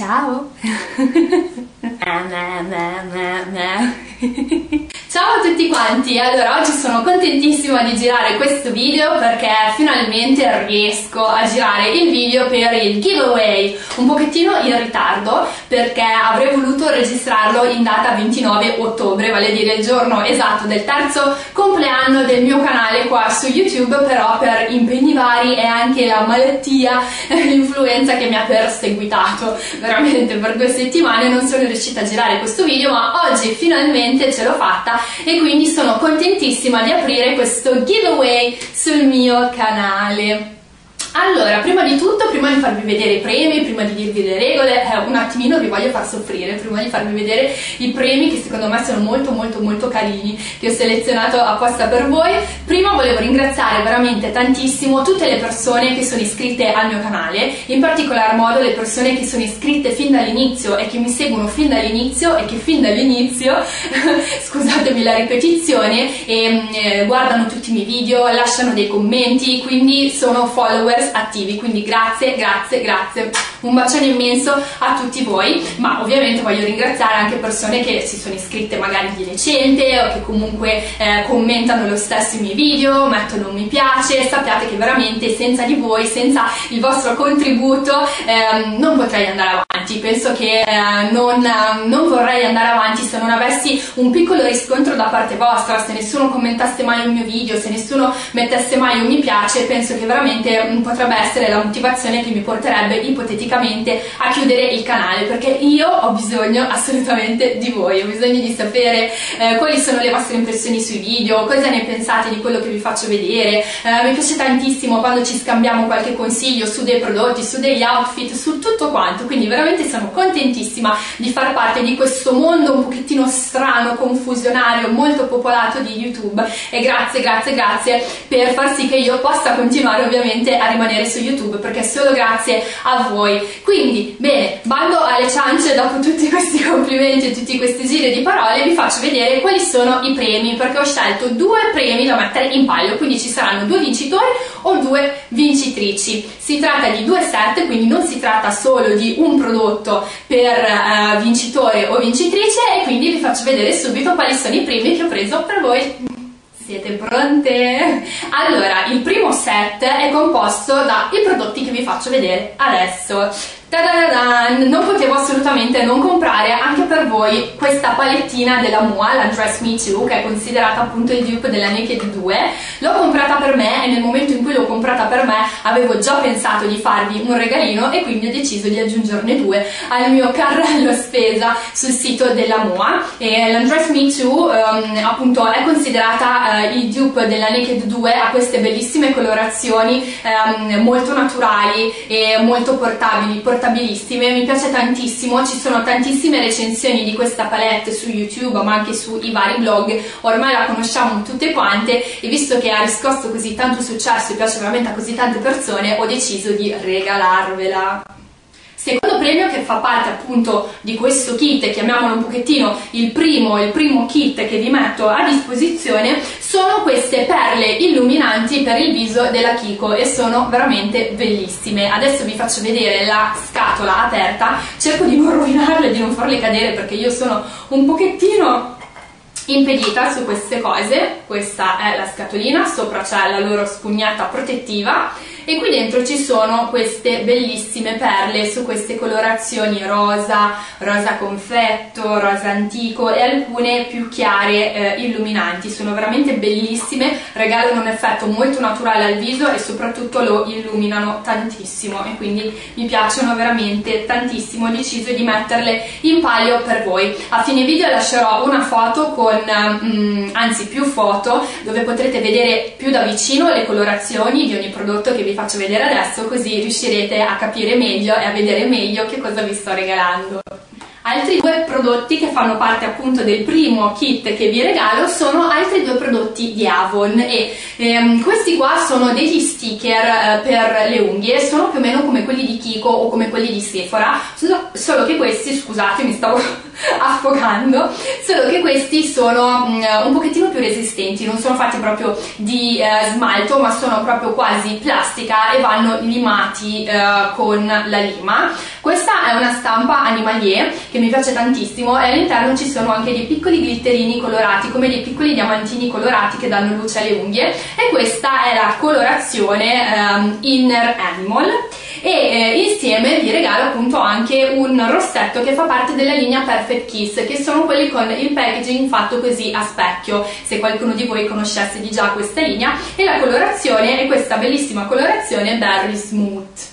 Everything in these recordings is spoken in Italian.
Ciao! Ciao a tutti quanti, allora oggi sono contentissima di girare questo video perché finalmente riesco a girare il video per il giveaway. Un pochettino in ritardo perché avrei voluto registrarlo in data 29 ottobre, vale a dire il giorno esatto del terzo compleanno del mio canale qua su YouTube però per impegni vari e anche la malattia, l'influenza che mi ha perseguitato veramente per due settimane non sono riuscita a girare questo video ma oggi finalmente ce l'ho fatta e quindi sono contentissima di aprire questo giveaway sul mio canale. Allora, prima di tutto, prima di farvi vedere i premi, prima di dirvi le regole, eh, un attimino vi voglio far soffrire, prima di farvi vedere i premi che secondo me sono molto molto molto carini, che ho selezionato apposta per voi. Prima volevo ringraziare veramente tantissimo tutte le persone che sono iscritte al mio canale, in particolar modo le persone che sono iscritte fin dall'inizio e che mi seguono fin dall'inizio e che fin dall'inizio, scusatemi la ripetizione, e, mm, eh, guardano tutti i miei video, lasciano dei commenti, quindi sono follower followers attivi, quindi grazie, grazie, grazie. Un bacione immenso a tutti voi, ma ovviamente voglio ringraziare anche persone che si sono iscritte magari di recente o che comunque eh, commentano lo stesso i miei video, mettono un mi piace, sappiate che veramente senza di voi, senza il vostro contributo eh, non potrei andare avanti, penso che eh, non, non vorrei andare avanti se non avessi un piccolo riscontro da parte vostra, se nessuno commentasse mai un mio video, se nessuno mettesse mai un mi piace, penso che veramente po' potrebbe essere la motivazione che mi porterebbe ipoteticamente a chiudere il canale perché io ho bisogno assolutamente di voi, ho bisogno di sapere eh, quali sono le vostre impressioni sui video, cosa ne pensate di quello che vi faccio vedere, eh, mi piace tantissimo quando ci scambiamo qualche consiglio su dei prodotti, su degli outfit, su tutto quanto, quindi veramente sono contentissima di far parte di questo mondo un pochettino strano, confusionario, molto popolato di YouTube e grazie, grazie, grazie per far sì che io possa continuare ovviamente a rimanere su YouTube perché solo grazie a voi. Quindi, bene, bando alle ciance dopo tutti questi complimenti e tutti questi giri di parole, vi faccio vedere quali sono i premi perché ho scelto due premi da mettere in palio, quindi ci saranno due vincitori o due vincitrici. Si tratta di due set, quindi non si tratta solo di un prodotto per uh, vincitore o vincitrice e quindi vi faccio vedere subito quali sono i premi che ho preso per voi. Siete pronte? Allora, il primo set è composto dai prodotti che vi faccio vedere adesso. Non potevo assolutamente non comprare anche per voi questa palettina della Mua, la Dress Me Too, che è considerata appunto il dupe della Naked 2. L'ho comprata per me e nel momento in cui l'ho comprata per me avevo già pensato di farvi un regalino e quindi ho deciso di aggiungerne due al mio carrello spesa sul sito della Mua. E la Dress Me Too um, appunto è considerata uh, il dupe della Naked 2, ha queste bellissime colorazioni um, molto naturali e molto portabili portabilissime, mi piace tantissimo, ci sono tantissime recensioni di questa palette su YouTube ma anche sui vari blog, ormai la conosciamo tutte quante e visto che ha riscosso così tanto successo e piace veramente a così tante persone ho deciso di regalarvela. Secondo premio che fa parte appunto di questo kit, chiamiamolo un pochettino il primo, il primo kit che vi metto a disposizione, sono queste perle illuminanti per il viso della Kiko e sono veramente bellissime. Adesso vi faccio vedere la scatola aperta, cerco di non rovinarle, di non farle cadere perché io sono un pochettino impedita su queste cose, questa è la scatolina, sopra c'è la loro spugnetta protettiva e qui dentro ci sono queste bellissime perle su queste colorazioni rosa, rosa confetto, rosa antico e alcune più chiare eh, illuminanti, sono veramente bellissime, regalano un effetto molto naturale al viso e soprattutto lo illuminano tantissimo. E quindi mi piacciono veramente tantissimo, ho deciso di metterle in palio per voi. A fine video lascerò una foto con, mm, anzi più foto, dove potrete vedere più da vicino le colorazioni di ogni prodotto che vi faccio vedere adesso così riuscirete a capire meglio e a vedere meglio che cosa vi sto regalando. Altri due prodotti che fanno parte appunto del primo kit che vi regalo sono altri due prodotti di Avon e ehm, questi qua sono degli sticker eh, per le unghie, sono più o meno come quelli di Kiko o come quelli di Sephora, solo che questi, scusate mi stavo affogando, solo che questi sono mh, mm, un pochettino più resistenti, non sono fatti proprio di eh, smalto ma sono proprio quasi plastica e vanno limati eh, con la lima. Questa è una stampa animalier che mi piace tantissimo e all'interno ci sono anche dei piccoli glitterini colorati come dei piccoli diamantini colorati che danno luce alle unghie. E questa è la colorazione um, Inner Animal. E eh, insieme vi regalo appunto anche un rossetto che fa parte della linea Perfect Kiss che sono quelli con il packaging fatto così a specchio. Se qualcuno di voi conoscesse di già questa linea. E la colorazione è questa bellissima colorazione Berry Smooth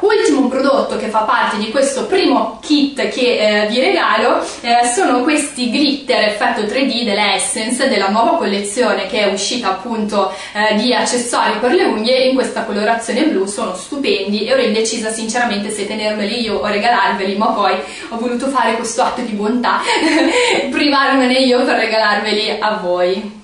Ultimo prodotto che fa parte di questo primo kit che eh, vi regalo eh, sono questi glitter effetto 3D delle Essence della nuova collezione che è uscita appunto eh, di accessori per le unghie in questa colorazione blu, sono stupendi e ero indecisa sinceramente se tenermeli io o regalarveli ma poi ho voluto fare questo atto di bontà privarmene io per regalarveli a voi.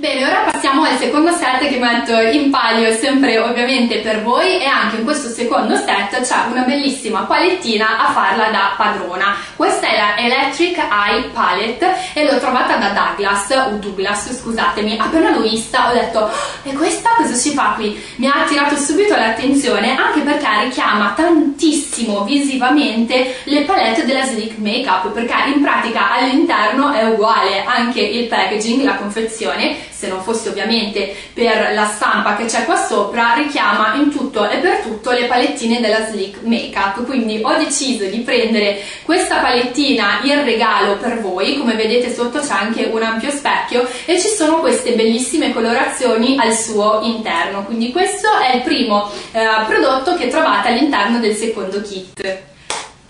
Bene, ora passiamo al secondo set che metto in palio sempre ovviamente per voi e anche in questo secondo set c'è una bellissima palettina a farla da padrona. Questa è la Electric Eye Palette e l'ho trovata da Douglas, o Douglas scusatemi, appena l'ho vista ho detto oh, e questa cosa si fa qui? Mi ha attirato subito l'attenzione anche perché richiama tantissimo visivamente le palette della Sleek Makeup perché in pratica all'interno è uguale anche il packaging, la confezione se non fosse ovviamente per la stampa che c'è qua sopra, richiama in tutto e per tutto le palettine della Sleek Makeup. Quindi ho deciso di prendere questa palettina in regalo per voi, come vedete sotto c'è anche un ampio specchio e ci sono queste bellissime colorazioni al suo interno. Quindi questo è il primo eh, prodotto che trovate all'interno del secondo kit.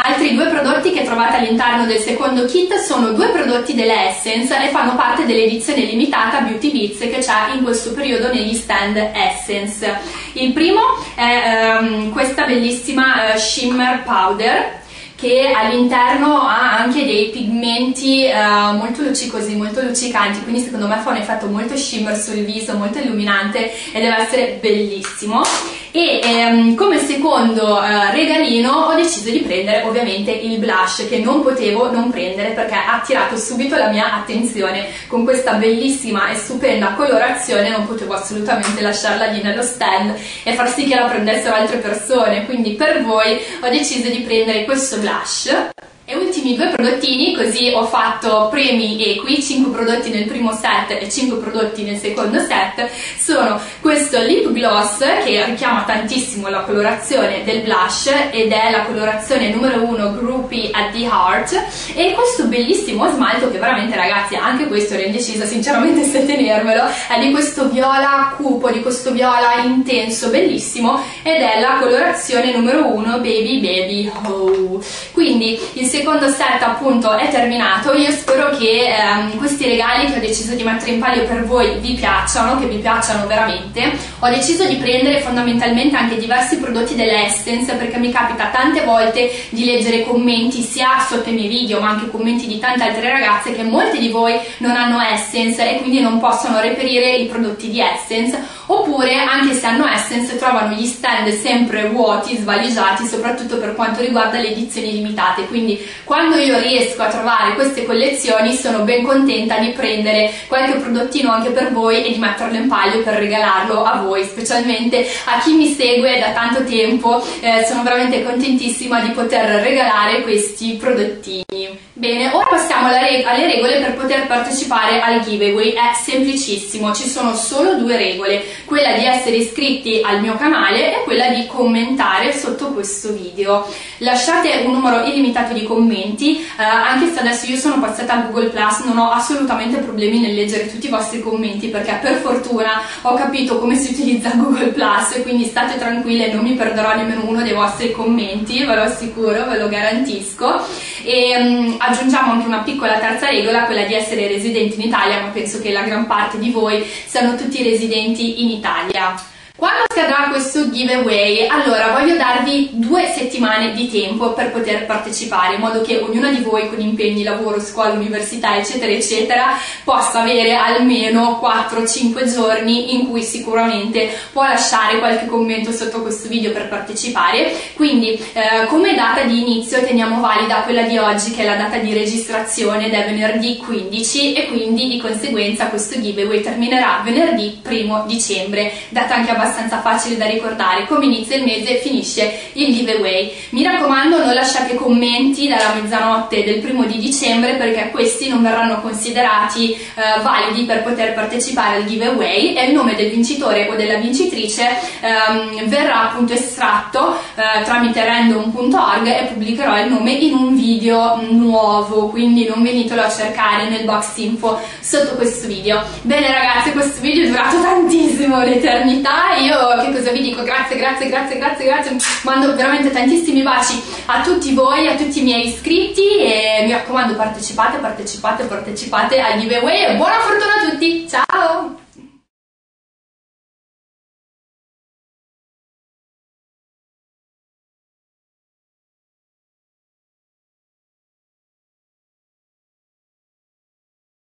Altri due prodotti che trovate all'interno del secondo kit sono due prodotti delle Essence e fanno parte dell'edizione limitata Beauty Beats che c'è in questo periodo negli stand Essence. Il primo è um, questa bellissima uh, Shimmer Powder che all'interno ha anche dei pigmenti uh, molto luccicosi, molto luccicanti, quindi secondo me fa un effetto molto shimmer sul viso, molto illuminante e deve essere bellissimo e ehm, come secondo eh, regalino ho deciso di prendere ovviamente il blush che non potevo non prendere perché ha attirato subito la mia attenzione. Con questa bellissima e stupenda colorazione non potevo assolutamente lasciarla lì nello stand e far sì che la prendessero altre persone. Quindi per voi ho deciso di prendere questo blush ultimi due prodottini, così ho fatto premi equi, 5 prodotti nel primo set e 5 prodotti nel secondo set, sono questo lip gloss che richiama tantissimo la colorazione del blush ed è la colorazione numero 1 Groupie at the Heart e questo bellissimo smalto che veramente ragazzi anche questo ero indecisa sinceramente se tenermelo, è di questo viola cupo, di questo viola intenso, bellissimo ed è la colorazione numero 1 Baby Baby Oh. Quindi il secondo set appunto è terminato, io spero che ehm, questi regali che ho deciso di mettere in palio per voi vi piacciono, che vi piacciono veramente. Ho deciso di prendere fondamentalmente anche diversi prodotti dell'Essence perché mi capita tante volte di leggere commenti sia sotto i miei video ma anche commenti di tante altre ragazze che molte di voi non hanno Essence e quindi non possono reperire i prodotti di Essence oppure anche se hanno Essence trovano gli stand sempre vuoti, svaligiati soprattutto per quanto riguarda le edizioni limitate quindi quando io riesco a trovare queste collezioni sono ben contenta di prendere qualche prodottino anche per voi e di metterlo in palio per regalarlo a voi, specialmente a chi mi segue da tanto tempo, eh, sono veramente contentissima di poter regalare questi prodottini. Bene, ora passiamo alle regole per poter partecipare al giveaway, è semplicissimo, ci sono solo due regole, quella di essere iscritti al mio canale e quella di commentare sotto questo video. Lasciate un numero illimitato di commenti, eh, anche se adesso io sono passata a Google Plus non ho assolutamente problemi nel leggere tutti i vostri commenti perché per fortuna ho capito come si utilizza Google Plus quindi state tranquille, non mi perderò nemmeno uno dei vostri commenti, ve lo assicuro, ve lo garantisco. E, um, aggiungiamo anche una piccola terza regola, quella di essere residenti in Italia, ma penso che la gran parte di voi siano tutti residenti in Italia. Quando scadrà questo giveaway? Allora, voglio darvi due settimane di tempo per poter partecipare, in modo che ognuna di voi con impegni, lavoro, scuola, università, eccetera, eccetera, possa avere almeno 4-5 giorni in cui sicuramente può lasciare qualche commento sotto questo video per partecipare. Quindi, eh, come data di inizio teniamo valida quella di oggi, che è la data di registrazione ed è venerdì 15 e quindi di conseguenza questo giveaway terminerà venerdì 1 dicembre, data anche abbastanza abbastanza facile da ricordare, come inizia il mese e finisce il giveaway. Mi raccomando non lasciate commenti dalla mezzanotte del primo di dicembre perché questi non verranno considerati eh, validi per poter partecipare al giveaway e il nome del vincitore o della vincitrice ehm, verrà appunto estratto eh, tramite random.org e pubblicherò il nome in un video nuovo, quindi non venitelo a cercare nel box info sotto questo video. Bene ragazzi, questo video è durato tantissimo, l'eternità, io che cosa vi dico? Grazie, grazie, grazie, grazie, grazie, mando veramente tantissimi baci a tutti voi, a tutti i miei iscritti e mi raccomando partecipate, partecipate, partecipate al giveaway e buona fortuna a tutti, ciao!